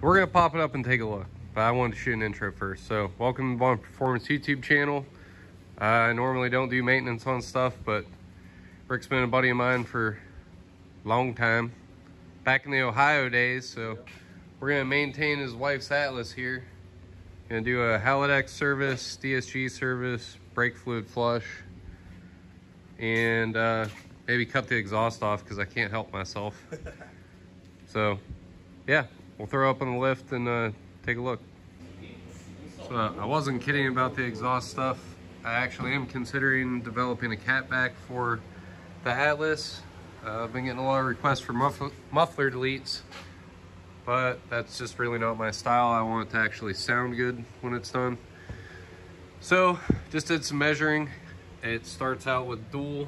we're gonna pop it up and take a look. But I wanted to shoot an intro first. So welcome to Baun Performance YouTube channel. I normally don't do maintenance on stuff, but Rick's been a buddy of mine for a long time. Back in the Ohio days, so we're gonna maintain his wife's Atlas here. Gonna do a Haldex service, DSG service, brake fluid flush, and uh, maybe cut the exhaust off because I can't help myself. so, yeah, we'll throw up on the lift and uh, take a look. So uh, I wasn't kidding about the exhaust stuff. I actually am considering developing a catback for the Atlas. Uh, I've been getting a lot of requests for muffler, muffler deletes but that's just really not my style. I want it to actually sound good when it's done. So just did some measuring. It starts out with dual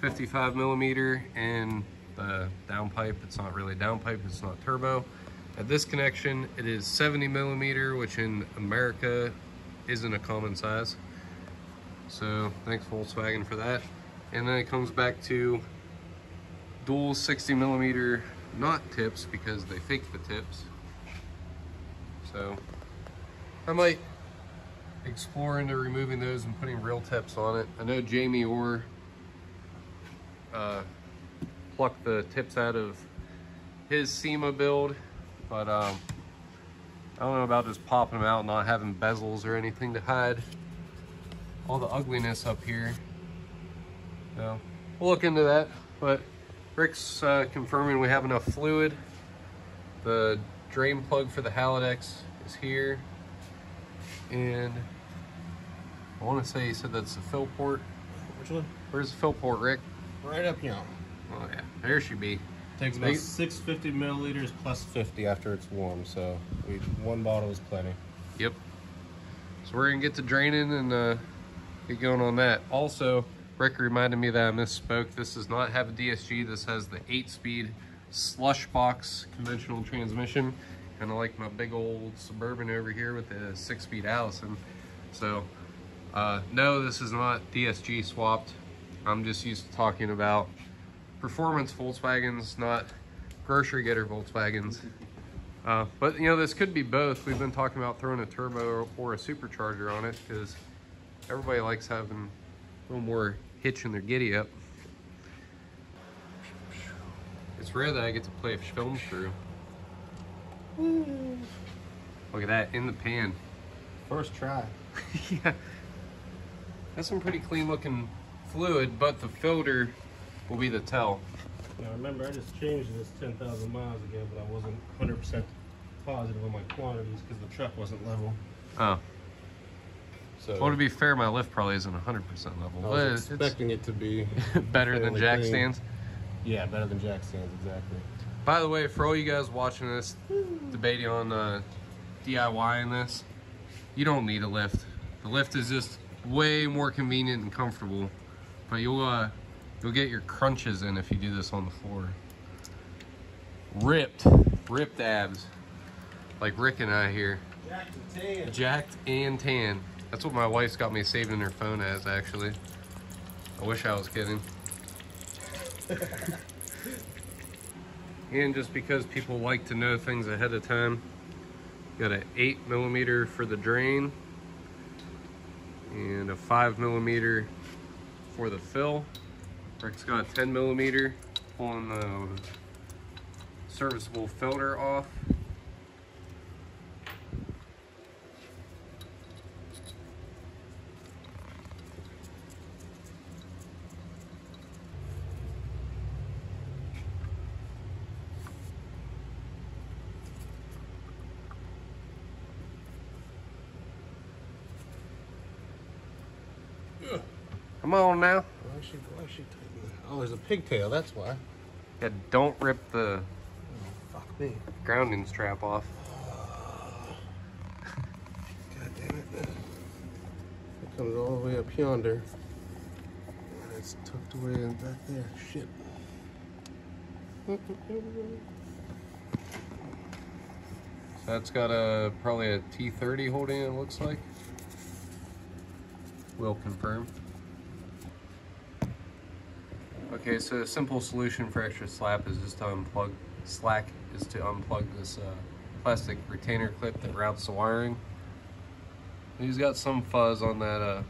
55 millimeter and the downpipe. It's not really downpipe, it's not turbo. At this connection, it is 70 millimeter, which in America isn't a common size. So thanks Volkswagen for that. And then it comes back to dual 60 millimeter not tips because they fake the tips. So I might explore into removing those and putting real tips on it. I know Jamie Orr uh, plucked the tips out of his SEMA build, but um, I don't know about just popping them out, not having bezels or anything to hide all the ugliness up here. So we'll look into that, but Rick's uh, confirming we have enough fluid. The drain plug for the Haldex is here. And I want to say he said that's the fill port. Which one? Where's the fill port, Rick? Right up here. Oh yeah, there she be. Takes about 650 milliliters plus 50 after it's warm, so we, one bottle is plenty. Yep. So we're gonna get to draining and uh, get going on that. Also, Rick reminded me that I misspoke. This does not have a DSG. This has the eight speed slush box conventional transmission. Kind of like my big old Suburban over here with the six speed Allison. So uh, no, this is not DSG swapped. I'm just used to talking about performance Volkswagens, not grocery getter Volkswagens. Uh, but you know, this could be both. We've been talking about throwing a turbo or a supercharger on it because everybody likes having a little more hitch in their giddy up. It's rare that I get to play a film through. Look at that, in the pan. First try. yeah. That's some pretty clean looking fluid, but the filter will be the tell. Now remember, I just changed this 10,000 miles again, but I wasn't 100% positive on my quantities because the truck wasn't level. Oh. So Well, to be fair, my lift probably isn't 100% level, I was it's expecting it to be better than jack clean. stands. Yeah, better than jack stands, exactly. By the way, for all you guys watching this, debating on uh, DIY in this, you don't need a lift. The lift is just way more convenient and comfortable, but you'll uh, you'll get your crunches in if you do this on the floor. Ripped, ripped abs, like Rick and I here, Jack to 10. jacked and tan. That's what my wife's got me saved in her phone as actually. I wish I was kidding. and just because people like to know things ahead of time, got an eight millimeter for the drain and a five millimeter for the fill. Rick's got a 10 millimeter on the serviceable filter off. Come on now. Why is she, why is she there's a pigtail, that's why. Yeah, don't rip the Oh, fuck me. grounding strap off. God damn it. It comes all the way up yonder. And it's tucked away in back there. Shit. So that's got a probably a T30 holding it, looks like. Will confirm. Okay, so a simple solution for extra slap is just to unplug slack is to unplug this uh, plastic retainer clip that routes the wiring. He's got some fuzz on that uh,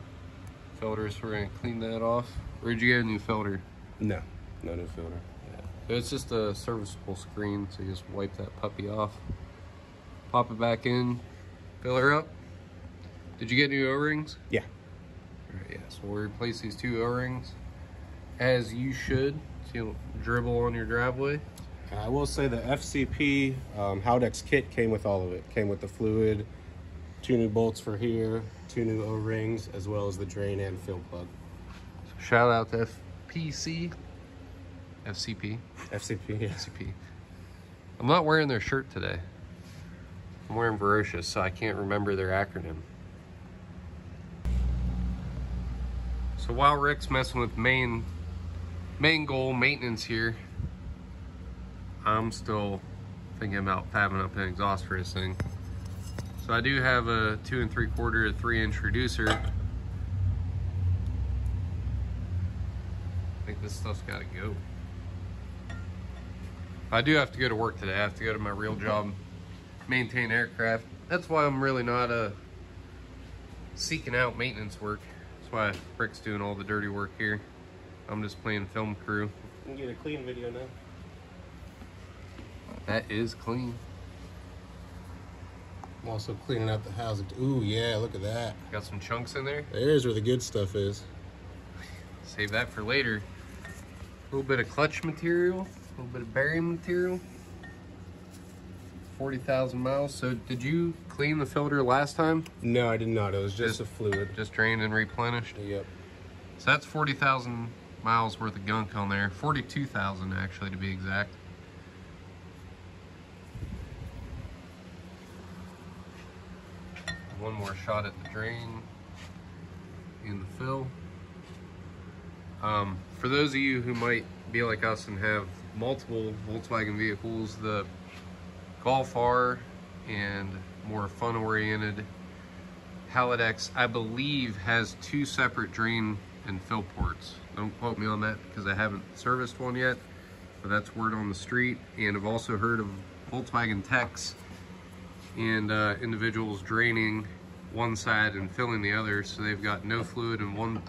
filter, so we're gonna clean that off. Where'd you get a new filter? No, no new filter. Yeah. It's just a serviceable screen, so you just wipe that puppy off. Pop it back in, fill her up. Did you get new O-rings? Yeah. Alright, yeah, so we'll replace these two O-rings as you should, so you'll dribble on your driveway. I will say the FCP um, Haldex kit came with all of it. Came with the fluid, two new bolts for here, two new O-rings, as well as the drain and fill plug. So shout out to FPC, FCP, FCP, yeah. FCP. I'm not wearing their shirt today. I'm wearing Verocious, so I can't remember their acronym. So while Rick's messing with main main goal maintenance here, I'm still thinking about fabbing up an exhaust for this thing. So I do have a two and three quarter three inch reducer. I think this stuff's gotta go. I do have to go to work today. I have to go to my real job, maintain aircraft. That's why I'm really not uh, seeking out maintenance work. That's why Rick's doing all the dirty work here. I'm just playing film crew. You can get a clean video now. That is clean. I'm also cleaning up the house. Ooh, yeah, look at that. Got some chunks in there. There's where the good stuff is. Save that for later. A little bit of clutch material, a little bit of bearing material. 40,000 miles. So did you clean the filter last time? No, I did not. It was just, Just- a fluid. Just drained and replenished? Yep. So that's 40,000 miles worth of gunk on there. 42,000 actually to be exact. One more shot at the drain in the fill. Um, for those of you who might be like us and have multiple Volkswagen vehicles, the Golf R and more fun oriented Haldex, I believe, has two separate drain and fill ports. Don't quote me on that because I haven't serviced one yet, but that's word on the street. And I've also heard of Volkswagen techs and uh, individuals draining one side and filling the other, so they've got no fluid in one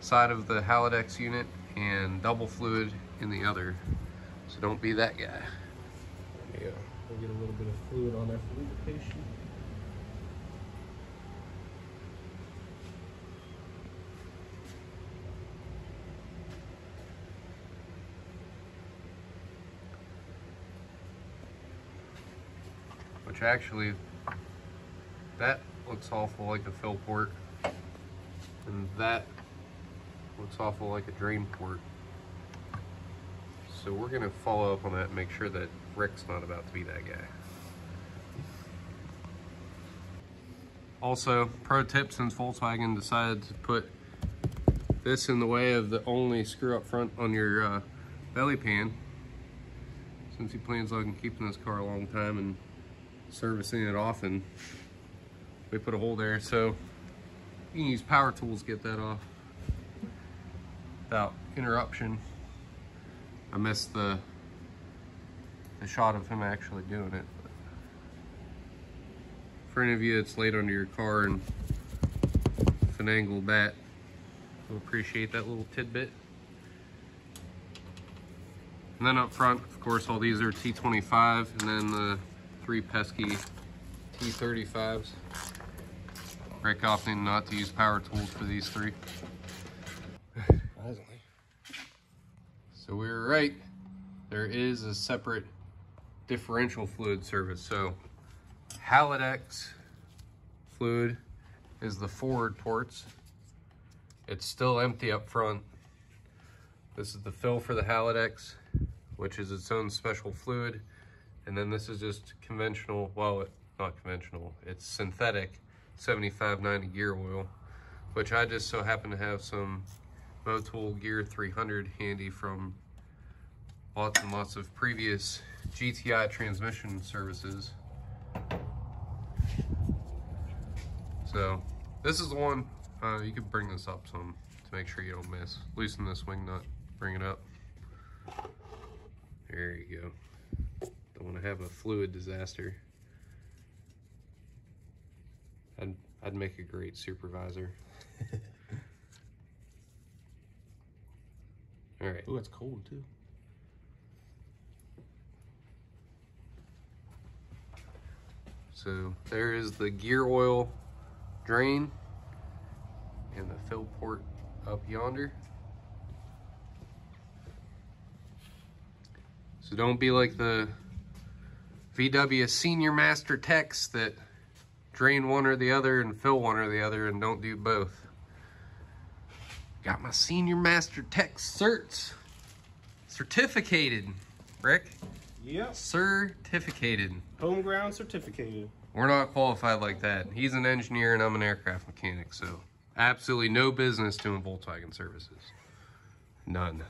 side of the Haldex unit and double fluid in the other. So don't be that guy. Yeah. We'll get a little bit of fluid on for lubrication. Which actually, that looks awful like a fill port. And that looks awful like a drain port. So we're gonna follow up on that and make sure that Rick's not about to be that guy. Also, pro tip since Volkswagen decided to put this in the way of the only screw up front on your uh, belly pan, since he plans on keeping this car a long time and servicing it often, we put a hole there. So you can use power tools to get that off without interruption. I missed the the shot of him actually doing it. For any of you that's laid under your car and finagled that, we'll appreciate that little tidbit. And then up front, of course, all these are T25, and then the three pesky T35s. Rick opting not to use power tools for these three. So we were right. There is a separate differential fluid service. So Haldex fluid is the forward ports. It's still empty up front. This is the fill for the Haldex, which is its own special fluid. And then this is just conventional, well, not conventional, it's synthetic 7590 gear oil, which I just so happen to have some Motul Gear 300 handy from lots and lots of previous GTI transmission services. So this is the one, uh, you could bring this up some to make sure you don't miss. Loosen this wing nut, bring it up. There you go. Don't want to have a fluid disaster. I'd, I'd make a great supervisor. All right. Ooh, it's cold too. So there is the gear oil drain and the fill port up yonder. So don't be like the VW senior master techs that drain one or the other and fill one or the other and don't do both. Got my senior master tech certs. Certificated, Rick. Yep. Certificated. Home ground certificated. We're not qualified like that. He's an engineer and I'm an aircraft mechanic, so absolutely no business doing Volkswagen services. None.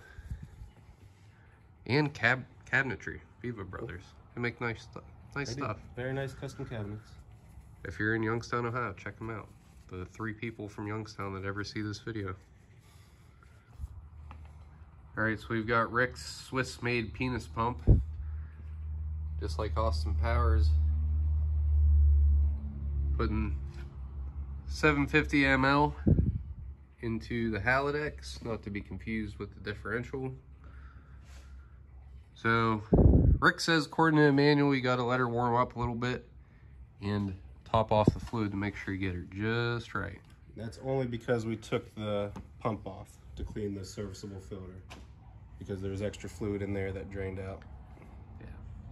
And cab cabinetry, Viva Brothers. They make nice stuff. Nice They do. stuff. Very nice custom cabinets. If you're in Youngstown, Ohio, check them out. The three people from Youngstown that ever see this video. All right, so we've got Rick's Swiss-made penis pump, just like Austin Powers, putting 750 ml into the Haldex, not to be confused with the differential. So Rick says, according to the manual, you got to let her warm up a little bit and top off the fluid to make sure you get her just right. That's only because we took the pump off to clean the serviceable filter. Because there was extra fluid in there that drained out. Yeah.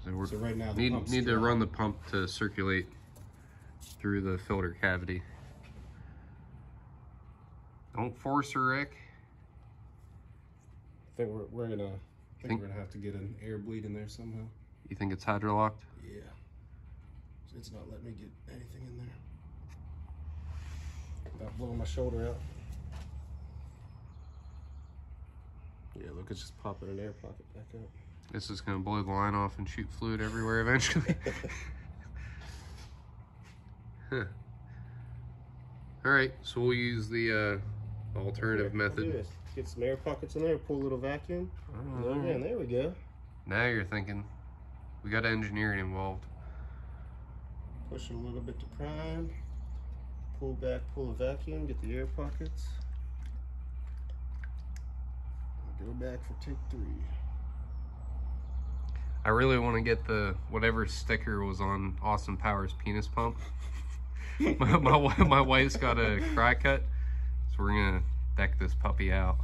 So we So right now the need need to run the pump to circulate through the filter cavity. Don't force her, Rick. I think we're, we're gonna I think, Think- we're gonna have to get an air bleed in there somehow. You think it's hydrolocked? Yeah. It's not letting me get anything in there. Without blowing my shoulder out. Yeah, look, it's just popping an air pocket back up. This is gonna blow the line off and shoot fluid everywhere eventually. Huh. All right, so we'll use the uh, alternative Here, I'll do method. Get some air pockets in there, pull a little vacuum. Mm-hmm. Oh. Again, there we go. Now you're thinking, we got engineering involved. Push it a little bit to prime. Pull back, pull a vacuum, get the air pockets. Go back for take three. I really want to get the whatever sticker was on Austin Powers penis pump. my, my, my wife's got a Cricut, so we're gonna deck this puppy out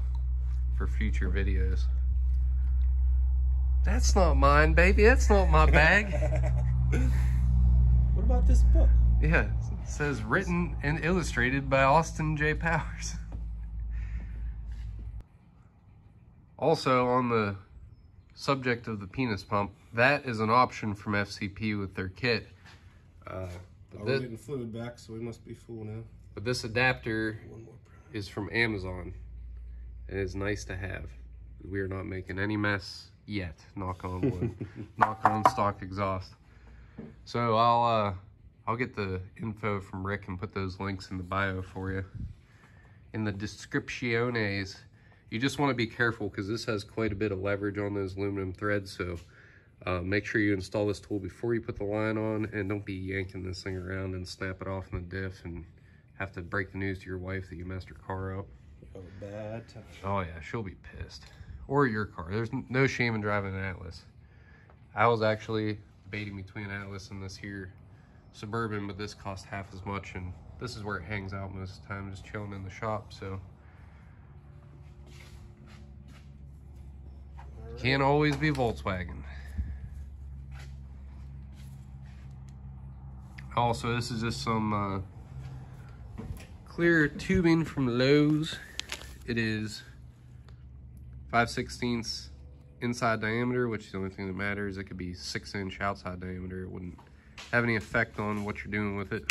for future videos. That's not mine, baby. That's not my bag. What about this book? yeah, it says written and illustrated by Austin J. Powers. Also, on the subject of the penis pump, that is an option from FCP with their kit. Uh, but, Oh, we're getting fluid back, so we must be full now. but this adapter One more prime. Is from Amazon and is nice to have. We are not making any mess yet. Knock on wood. knock on stock exhaust. So I'll uh, I'll get the info from Rick and put those links in the bio for you. In the descripciones. You just want to be careful because this has quite a bit of leverage on those aluminum threads. So uh, make sure you install this tool before you put the line on and don't be yanking this thing around and snap it off in the diff and have to break the news to your wife that you messed her car up. Oh, bad time. Oh yeah, she'll be pissed. Or your car. There's no shame in driving an Atlas. I was actually debating between Atlas and this here Suburban, but this cost half as much, and this is where it hangs out most of the time, just chilling in the shop. So can't always be Volkswagen. Also, this is just some uh, clear tubing from Lowe's. It is 5 16ths inside diameter, which is the only thing that matters. It could be 6 inch outside diameter. It wouldn't have any effect on what you're doing with it.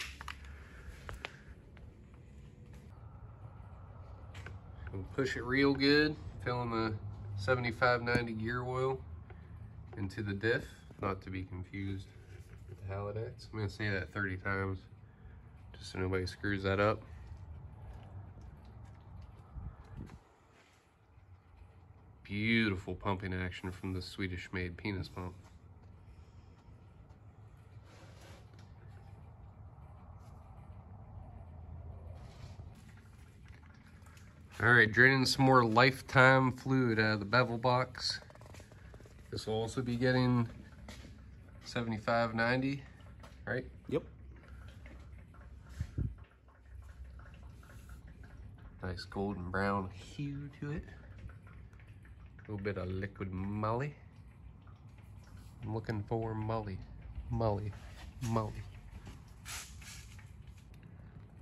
Push it real good, filling the 7590 gear oil into the diff, not to be confused with the Haldex. I'm gonna say that 30 times, just so nobody screws that up. Beautiful pumping action from the Swedish made penis pump. All right, draining some more lifetime fluid out of the bevel box. This will also be getting 7590, right? Yep. Nice golden brown hue to it. Little bit of Liqui Moly. I'm looking for molly, molly, molly.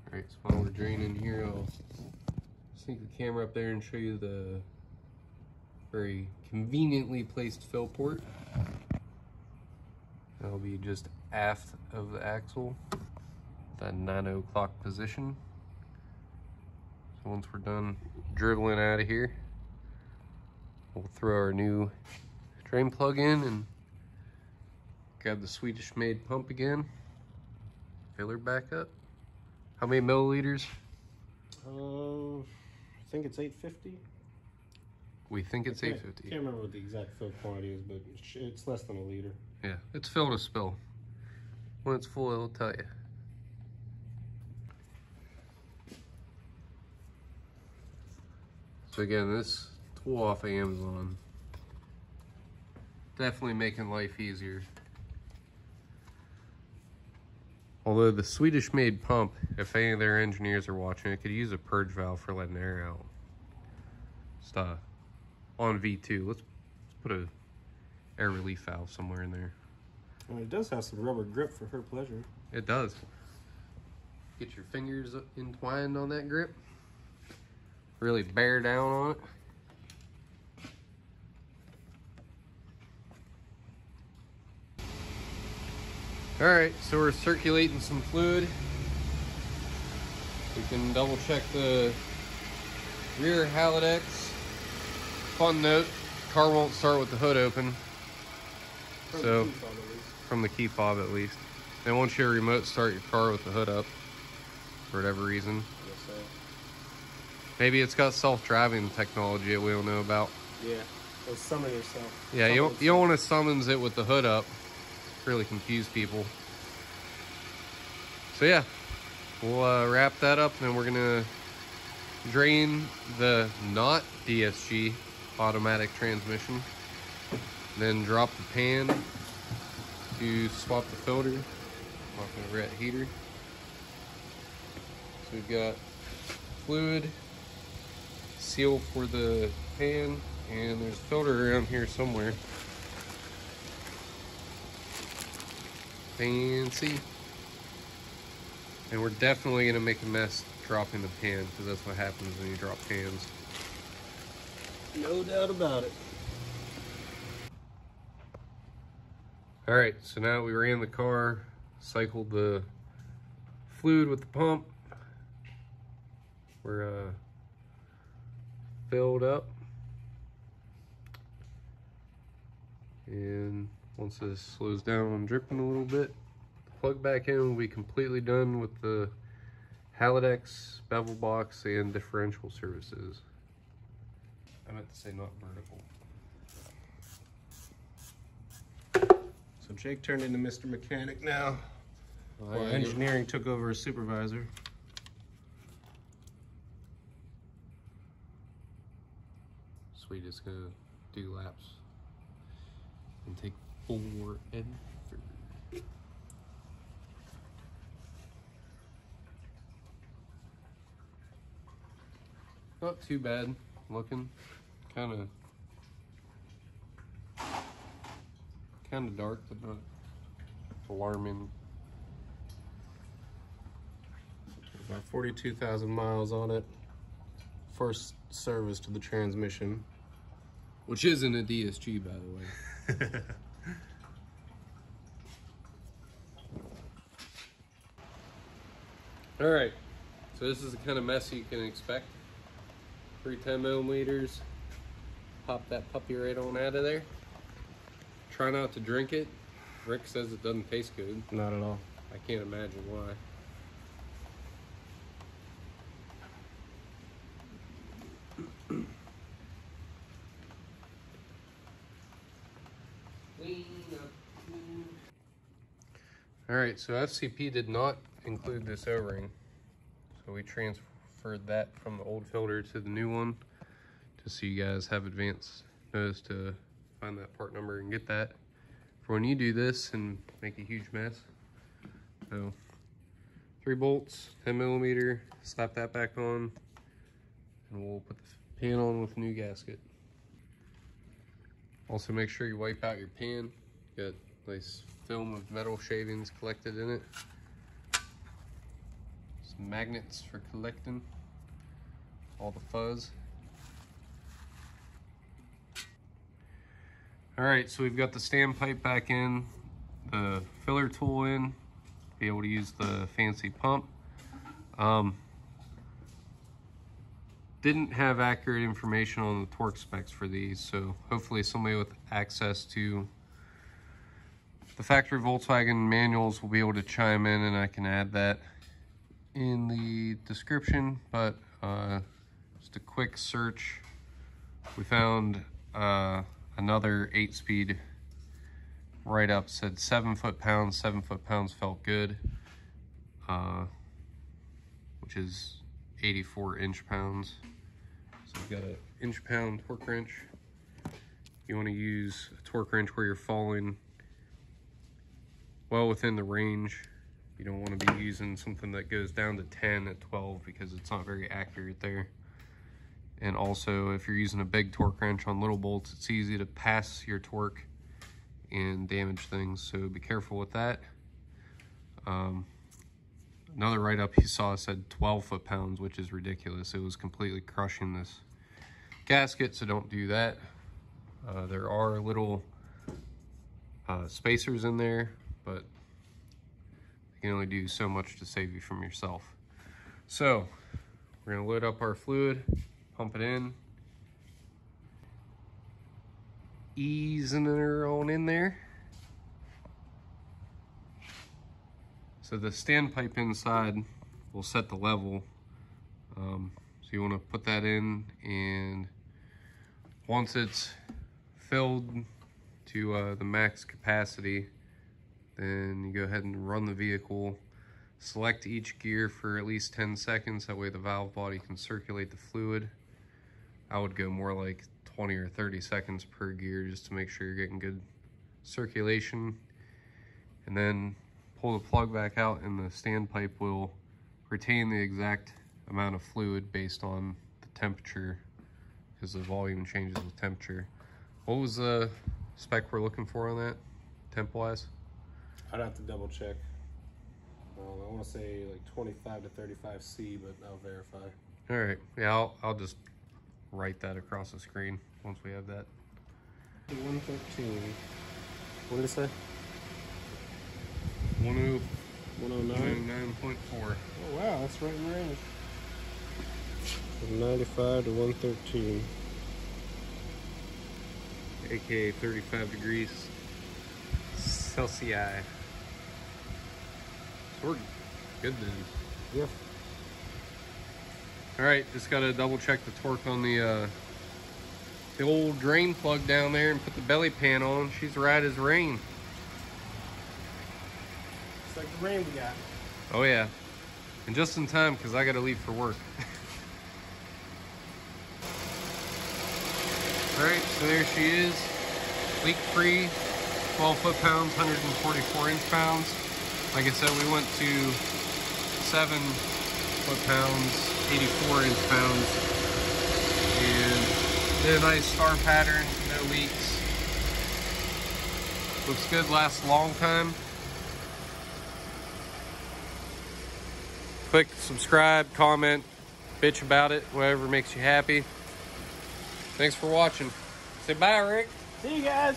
All right, so while we're draining here, I'll sneak the camera up there and show you the very conveniently placed fill port. That'll be just aft of the axle, that 9 o'clock position. So once we're done dribbling out of here, we'll throw our new drain plug in and grab the Swedish made pump again. Fill her back up. How many milliliters? Uh, I think it's 850. We think it's Can't- 850. Can't remember what the exact fill quantity is, but it's- it's less than a liter. Yeah, it's fill to spill. When it's full, it'll tell you. So again, this tool off of Amazon. Definitely making life easier. Although the Swedish made pump, if any of their engineers are watching, it could use a purge valve for letting air out. Just uh, on V2, let's, let's put a air relief valve somewhere in there. And it does have some rubber grip for her pleasure. It does. Get your fingers entwined on that grip. Really bear down on it. All right, so we're circulating some fluid. We can double check the rear Haldex. Fun note, car won't start with the hood open From So- the fob, from the key fob at least. And once you remote start your car with the hood up, for whatever reason, Yes, maybe it's got self-driving technology that we don't know about. Yeah. So summon yourself. Yeah, you don't, you don't want to summons it with the hood up. Really confuse people. So yeah, we'll uh, wrap that up, and then we're gonna drain the not DSG automatic transmission. Then drop the pan to swap the filter off the red heater. So we've got fluid, seal for the pan, and there's a filter around here somewhere. Fancy. And we're definitely gonna make a mess dropping the pan because that's what happens when you drop pans. No doubt about it. All right, so now we ran the car, cycled the fluid with the pump. We're uh, filled up. And once this slows down on dripping a little bit, plug back in, we'll be completely done with the Haldex, bevel box, and differential services. I meant to say not vertical. So Jake turned into Mr. Mechanic now. Well, Well, engineering took over as supervisor. Sweet is gonna do laps and take forever. Not too bad looking. Kind of, kind of dark, but not alarming. About 42,000 miles on it. First service to the transmission. Which isn't a DSG, by the way. All right, so this is the kind of mess you can expect. Three 10 millimeters. Pop that puppy right on out of there. Try not to drink it. Rick says it doesn't taste good. Not at all. I can't imagine why. All right, so FCP did not include this O-ring, so we transferred that from the old filter to the new one, just so you guys have advance notice to find that part number and get that for when you do this and make a huge mess. So three bolts, 10 millimeter, slap that back on, and we'll put the pan on with new gasket. Also make sure you wipe out your pan. Got nice film of metal shavings collected in it. Some magnets for collecting all the fuzz. All right, so we've got the standpipe back in, the filler tool in, be able to use the fancy pump. Um, didn't have accurate information on the torque specs for these, so hopefully somebody with access to the factory Volkswagen manuals will be able to chime in and I can add that in the description, but uh, just a quick search. We found uh, another eight speed write up said seven foot pounds, seven foot pounds felt good, uh, which is 84 inch pounds. So we've got an inch pound torque wrench. You want to use a torque wrench where you're falling well within the range. You don't want to be using something that goes down to 10 at 12 because it's not very accurate there. And also, if you're using a big torque wrench on little bolts, it's easy to pass your torque and damage things. So be careful with that. Um, another write-up he saw said 12 foot-pounds, which is ridiculous. It was completely crushing this gasket, so don't do that. Uh, there are little uh, spacers in there, but can only do so much to save you from yourself. So we're gonna load up our fluid pump it in. Easing her on in there. So the standpipe inside will set the level. Um, so you want to put that in and once it's filled to uh, the max capacity, then you go ahead and run the vehicle select each gear for at least 10 seconds that way the valve body can circulate the fluid I would go more like 20 or 30 seconds per gear just to make sure you're getting good circulation. And then pull the plug back out and the standpipe will retain the exact amount of fluid based on the temperature because the volume changes with temperature. What was the spec we're looking for on that, temp wise? I'd have to double check. Um, I want to say like 25 to 35 C, but I'll verify. All right, yeah, I'll, I'll just write that across the screen once we have that. 113. What did it say? 109.4. Oh wow, that's right in range. From 95 to 113. AKA 35 degrees Celsius. We're good then. Yeah. All right, just gotta double check the torque on the uh, the old drain plug down there and put the belly pan on. She's right as rain. It's like the rain we got. Oh yeah, and just in time because I gotta leave for work. All right, so there she is, leak-free, 12 foot-pounds, 144 inch-pounds. Like I said, we went to seven foot-pounds 84 inch pounds. And did a nice star pattern, no leaks. Looks good, lasts a long time. Click subscribe, comment, bitch about it, whatever makes you happy. Thanks for watching. Say bye, Rick. See you guys.